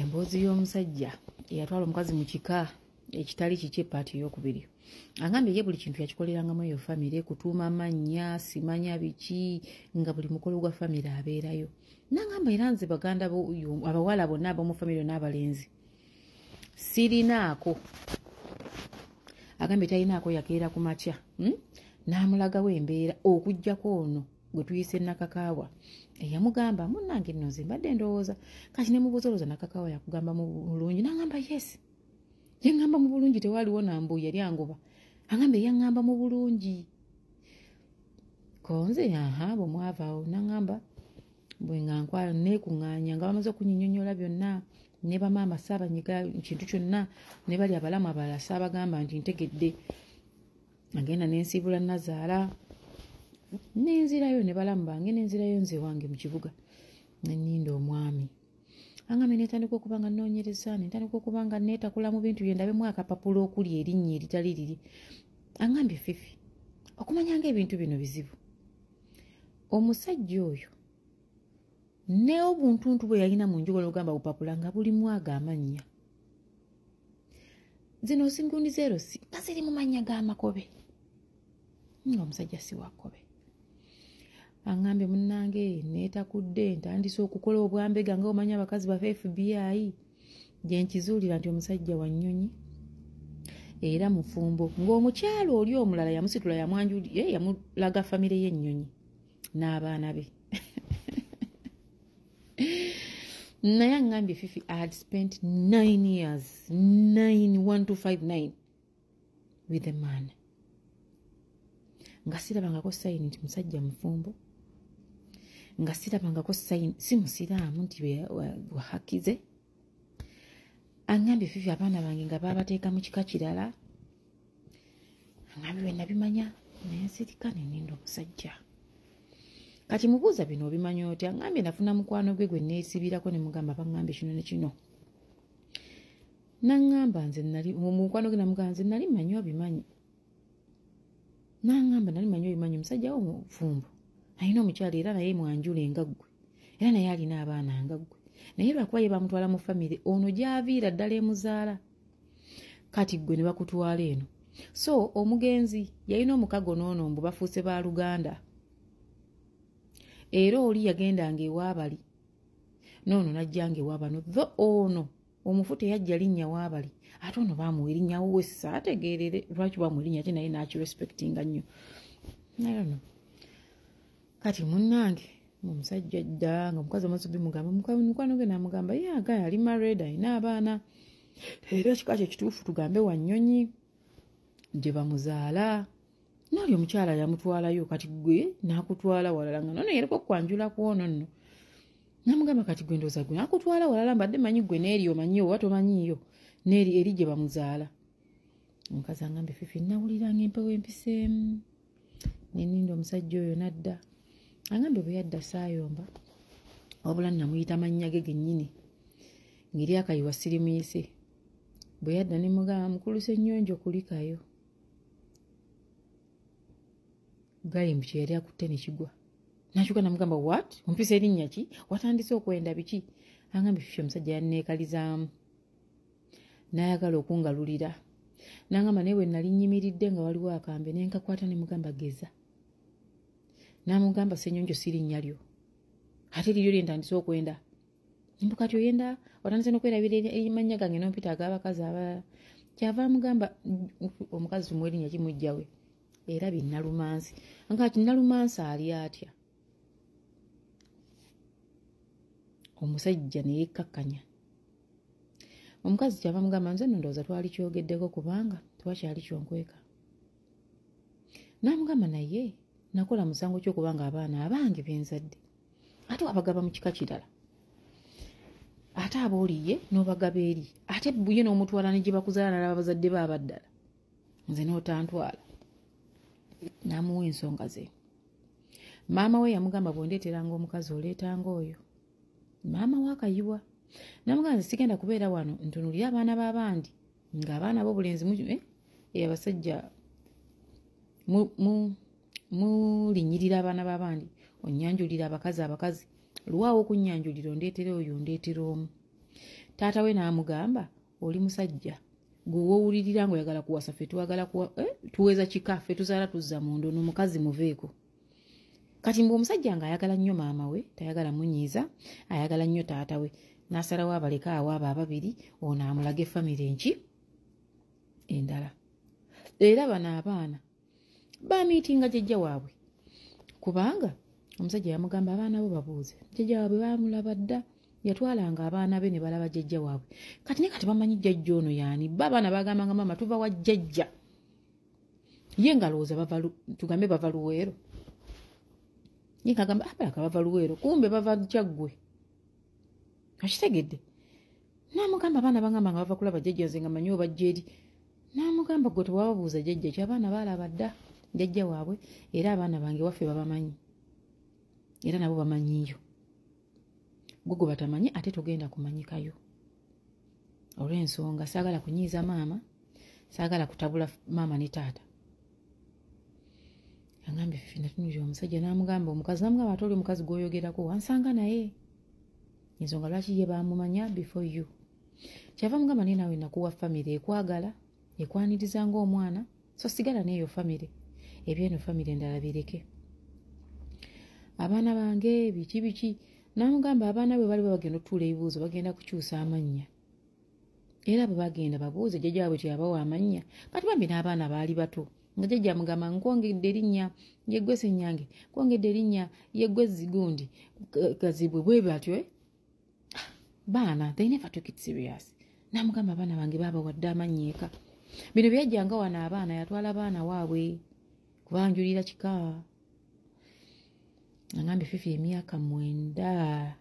emboozi y'omusajja eyatwala omukazi mu kika ekitali kiki epaati eyokubiri agambye ye buli kintu yakikolerangamu eyo famire kutuuma mannya simanya biki nga buli mukolo gwa famire abeerayo. Nagamba era nze baganda abawala bonna ab'omu famire n'abalenzi sirinaako. Agambye talinaako yakeera ku makya hmm? n'amulagawo embeera okugjako ono gwe tuyise nakakaawa eyamugamba munange nno nze mbadde ndowooza. Kati ne mubuuza olowooza nakakaawa yakugamba mu bulungi nagamba yes. Yaŋŋamba mu bulungi tewaaliwo nambu yali angoba agamba eyaŋŋamba mu bulungi. Konze aha bwemwavaawo naŋŋamba bwe nga nkwala neekuŋŋaanya nga bamaze okunyinyonyola byonna ne bamaama saabanyiga kintu kyonna ne bali abalamu abalala saabagamba nti ntegedde. Agenda nensiibula nazaala nenzirayo ne balamu bange nenzirayo nze wange mu kibuga. Neninda omwami. Agambe netandika okuba nga noonyereza netandika okuba nga neetakula mu bintu bye ndabemu akapapula okuli erinnya eritali liri. Agambye fifi okumanya nga ebintu bino bizibu. Omusajja oyo ne obuntuntu bwe yalina mu njogolo ogamba bupapula nga bulimu ago amannya. Zino osingundi zeerosi nga ziri mu mannya g'amakobe nga omusajja si wakobe aŋambye munnange neetakudde ntandise okukola obwambega nga omanyi abakazi bafe fbi gyenkizuulira nti omusajja wa nnyonyi era mufumbo. Ng'omukyalo oli omulala yamusitula yamwanjuli yamulaga famire y'ennyonyi n'abaana be. Naye aŋambye fifi had spent nine years nine one to five nine with a man. Nga sirabangako sayini nti musajja mufumbo nga sirabangako si musiraamu nti wahakize aŋambye fifi abaana bange nga babateeka mu kika kirala. Aŋambye bwe nabimanya nensirika neninda omusajja. Kati mubuuza bino obimanya oti aŋambye nafuna mukwano gwe gwe neesibirako ne mugamba baŋambye kino ne kino. Naŋŋamba nze nali mukwano gwe namugamba nze nali manyi obimanyi. Naŋŋamba nali manyi obimanyi omusajja wo mufumbo alina omukyalo era naye mwanjula nga ggwe era naye alina abaana nga ggwe. Naye lwakuba ye bamutwala mu famire ono gy'aviira ddala emuzaala? Kati ggwe ne bakutwala eno. So omugenzi yalina omukago n'ono mbu bafuuse ba luganda. Era oli yagendanga ewaabali noono najjanga ewaabano tho ono omufu teyajja linnya waabali ate ono bamuwa erinnyawo we saategeerere lwaki bamuwa erinnya ate naye nakirespectinga nnyo? Naye no kati munnange omusajja dda nga omukazi amaze bimugamba mukwano ge namugamba ye agaye ali mared alina abaana. Era ekika kye kituufu tugambe wa nnyonyi gye bamuzaala. Naali omukyala yamutwalayo kati gwe nakutwala walala nga nono yaliko okwanjula kwono nno. Namugamba kati gwe ndooza gwe nakutwala walala mbadde manyi gwe neeri omanyi oba tomanyiiyo neeri eri gye bamuzaala. Omukazi agambe fifi nawuliranga empewo empiseemu. Neninda omusajja oyo nadda agambe bwe yadda saayomba wabula namuyita mannya ge gennyini ngeri akayiwa sirimuyise bwe yadda nemugamba mukuluse ennyonjo kulikayo. Galimbu kye yali akutte nekigwa nakyuka namugamba wat ompisa erinnya ki? Watandise okwenda biki? Agambe fifi omusajja yanneekalizaamu nayagala okungalulira. Nagamba naye bwe nali nyimiridde nga waliwo akambe nenkakwata nemugamba geza namugamba senyonjo sirinnya lyo. Ate liryo lyentandise okwenda. Mbu kati oyenda otandise nokwerabira erimanya gange nompita agabakazi abalala kyava amugamba omukazi tumuwa erinnya kimujjawe era binnalumansi nkati nalumansi ali atya? Omusajja neyekkakkanya omukazi kyava mugamba nze no ndowooza twali kyogeddeko kubanga tewakyali kyonkweka namugamba naye nakola musango kyokubanga abaana abange benzadde. Ate wabagaba mu kika kirala. Ate aba oliye n'obagaba eri. Ate buye n'omutwala ne gye bakuzaala nalaba bazadde be abaddala. Nze n'otantwala. N'amuwa ensonga ze. Maama we yamugamba bwondeeteranga omukazi oleetanga oyo maama we akayiwa namugamba nze sigenda kubeera wano ntunulire abaana b'abandi ng'abaana b'obulenzi abasajja mulinyirira abaana b'abandi onyanjulira abakazi abakazi lwawo okunyanjulira ondeetera oyo ondeetera omu. Taata we n'amugamba oli musajja gwe wowulirira nga oyagala kuwasa ffe tuwagala kuwa eh, tuweza kika ffe tuzaala tuzza mundu ono omukazi muveeko. Kati mbe omusajja nga ayagala nnyo maama we tayagala munyiiza ayagala nnyo taata we n'asalawo abaleke awo abo ababiri ono amulaga efamire nki endala. Era bano abaana bamiitinga jjajja waabwe. Kubanga omusajja yamugamba abaana bo babuuze. Jjajja waabwe bamulaba dda yatwalanga abaana be ne balaba jjajja waabwe. Kati naye kati bamanyi jjajja ono yaani? Ba abaana bagambanga maama tuva wa jjajja. Ye ngalowooza tugambe bava luweero. Ye ngagamba abalaka bava luweero kumbe bava kyaggwe okitegedde namugamba abaana bangamba nga bava kulaba jjajja nze nga manyi obajja eri namugamba gwe tewababuuza jjajja ki abaana baalaba dda jjajja waabwe era abaana bange waffe babamanyi. Era nabo bamanyiyo gwe gwe batamanyi ate togenda kumanyikayo. Olw'ensonga saagala kunyiiza maama saagala kutabula maama ne taata. Agambye fifi natunulira omusajja namugamba omukazi namugamba ate oli omukazi gwoyogerako wansanga naye. Ensonga lwaki ye bamumanya before you? Kyava mugamba naye nawe nakuwa famire ekwagala ekwaniriza ngaomwana so sigala neeyo famire ebyeno famire endala bireke. Abaana bange biki biki namugamba abaana bwe baliwo bagenda otuula ebibuuzo bagenda kukyusa amannya era bwe bagenda babuuze jjajja bwe teyabawa amannya kati bambi n'abaana baali bato. Nga jjajja mugamba nkwongedde erinnya yeggwe senyange kwongedde erinnya yeggwe zigundi gazibwe bwe batyo eh? baana they never took it serious. Namugamba abaana bange baabawadde amannya eka. Bino byajjanga wano abaana yatwala abaana waabwe kubanjulira kika? Agambye fifi emyaka mwenda.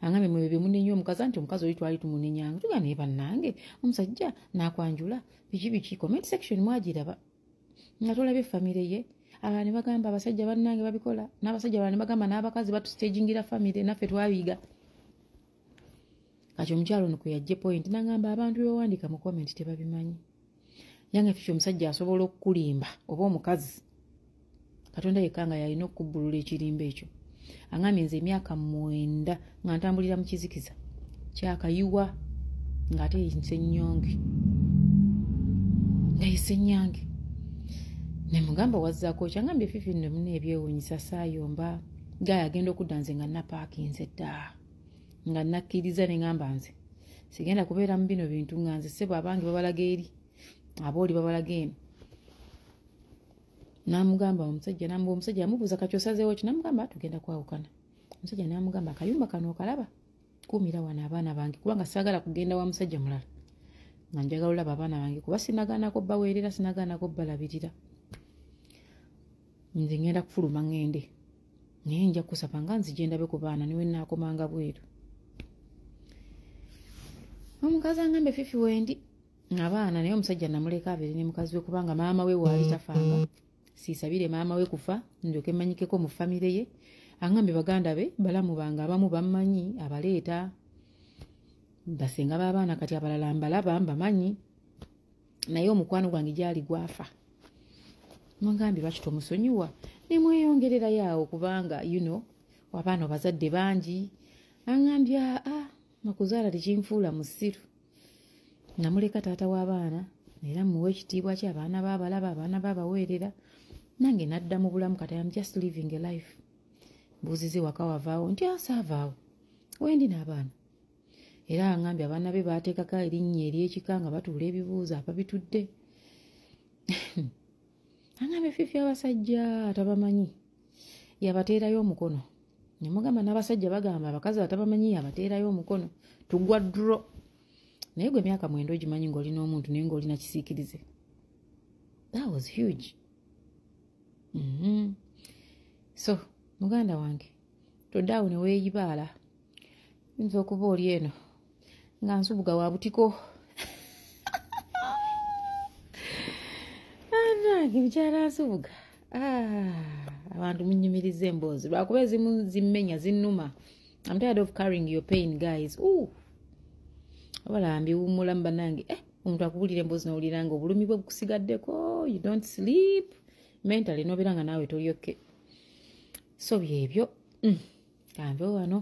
Agambye mwebyo byemunenya omukazi anti omukazi oli twali tumunenyanga tuga naye bannange omusajja nakwanjula. Biki biki? Comment section mwagiraba. Nga tolabye famire ye. Abalala ne bagamba abasajja bannange babikola n'abasajja abalala ne bagamba n'abakazi batustagingira famire naffe twabiiga kati omukyalo ono kwe yajje point nagamba abantu bewawandiika mu comment tebabimanyi. Yange fifi omusajja asobola okukulimba oba omukazi katonda yekka nga yalina okubbulula ekirimba ekyo. Agambye nze emyaka mwenda nga ntambulira mu kizikiza kyakayiwa ng'ate nsenyonge nga yesenyange nemugamba wazzaako kyangambye fifi nno muna ebyewunyisa saayomba. Gaye agenda okudda nze nga napaakinze dda. Nga nakkiriza neŋamba nze sigenda kubeera mu bino bintu nga nze sebo abange babalaga eri abooli babalaga eno namugamba omusajja namba omusajja amubuuza kati osazeewo ki? Namugamba tugenda kwawukana. Omusajja namugamba akayumba kano okalaba? Kuumira wano abaana bange kubanga saagala kugenda wa musajja mulala. Nga njagala olaba abaana bange kuba sinagaanako baweerera sinagaanako balabirira nze ngenda kufuluma ŋŋende. Naye nja kusaba nga nzije ndabe ku baana niwe naakomanga bweru. Omukazi angambe fifi wendi abaana naye omusajja namuleka abeere ne mukazi we kubanga maama we waali tafanga siisabire maama we kufa ndyoke mmanyikeko mu famire ye aŋambye baganda be balamu bange abamu bammanyi abaleeta basenga b'abaana kati abalala mbalaba mbamanyi. Naye omukwano gwange gyali gwafa. Mugambye lwaki tomusonyiwa? Nemweyongererayo awo kubanga you know abaana abazadde bangi. Aŋambye aa nakuzaala tekinfuula musiru namuleka taata w'abaana era muwe ekitiibwa ki abaana baabalaba abaana baabaweerera nange nadda mu bulamu kati am just living a life. Mbuuzize waka wavaawo nti asaavaawo wendi n'abaana. Era aŋambye abaana be baateekako erinnya eryekika nga batuula ebibuuzo ababitudde. Aŋambye fifi abasajja atabamanyi yabateerayo omukono. Nemugamba n'abasajja bagamba abakazi batabamanyi yabateerayo omukono. Tugwa dro naye gwe emyaka mwenda ogimanyi ngaolina omuntu naye ngaolina kisiikirize. That was huge. So muganda wange toddaawo neweeyibaala yinza okuba oli eno nga nsubuga wa butiko. Anange mukyala nsubuga. Abantu munyumiriza emboozi. Lwakuba ezimu zimmenya zinnuma. I'm tired of carrying your pain guys. Abalaba mbiwummulamu bannange eh, omuntu akubulira emboozi nawulira nga obulumi bwe bukusigaddeko you don't sleep mentally nobeera nga naawe tolyokke so byebyo mm. kanve wano